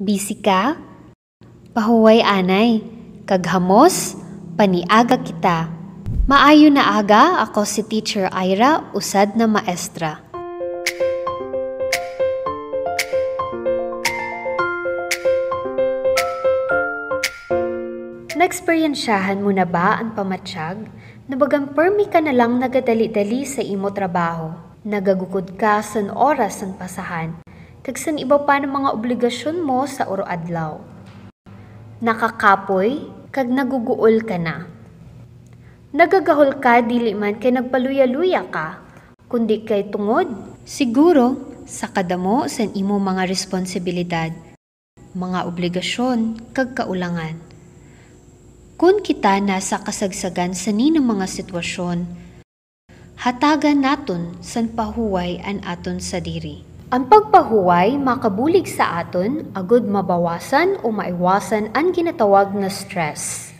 Busy ka? Pahuway anay, kaghamos, paniaga kita. Maayo na aga ako si Teacher Ira, usad na maestra. Naeksperyensyahan mo na ba ang pamatsyag? Nabagang permi ka na lang nagadali-dali sa imo trabaho. Nagagukod ka san oras san pasahan. Kag san iba pa ng mga obligasyon mo sa uro adlaw. Nakakapoy, kag naguguol ka na. Nagagahol ka dili man kay nagpaluya-luya ka, kundi kay tungod. Siguro, sa kadamo sa imo mga responsibilidad, mga obligasyon, kag kaulangan. Kung kita nasa kasagsagan sa ninang mga sitwasyon, hatagan naton san pahuway an aton sa diri. Ang pagpahuway makabulig sa aton agud mabawasan o maiwasan ang ginatawag na stress.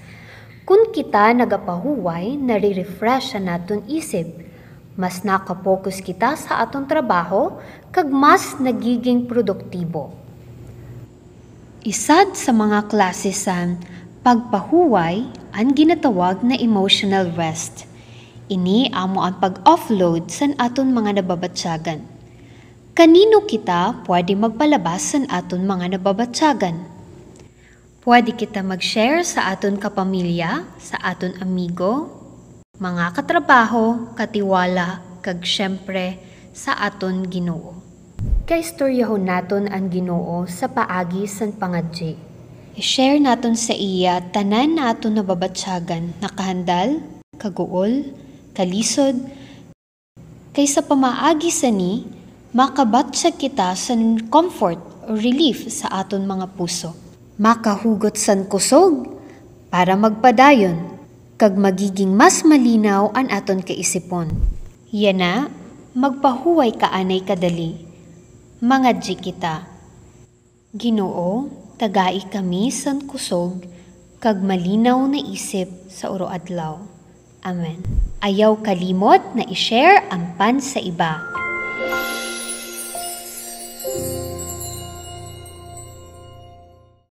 Kung kita nagapahuway, nare-refresh ang naton isip. Mas nakapokus kita sa aton trabaho kag mas nagiging produktibo. Isad sa mga klase sa pagpahuway ang ginatawag na emotional rest. Ini amo ang pag-offload sa aton mga nababatsagan. Kanino kita pwede magpalabas sa aton mga nababatsagan? Pwede kita mag-share sa aton kapamilya, sa aton amigo, mga katrabaho, katiwala, kag syempre sa aton Ginoo. Kay istoryahon naton ang Ginoo sa paagi san pangadji. I-share naton sa iya tanan naton nababatsagan nakahandal, kaguol, kalisod, kaysa pamaagi sa ni, makabatsa kita sa comfort o relief sa aton mga puso. Makahugot san kusog para magpadayon, kag magiging mas malinaw an aton kaisipon. Yan na, magpahuway ka anay kadali. Mga di kita. Ginoo, tagai kami san kusog, kag malinaw na isip sa uro adlaw. Amen. Ayaw kalimot na i-share ang pan sa iba.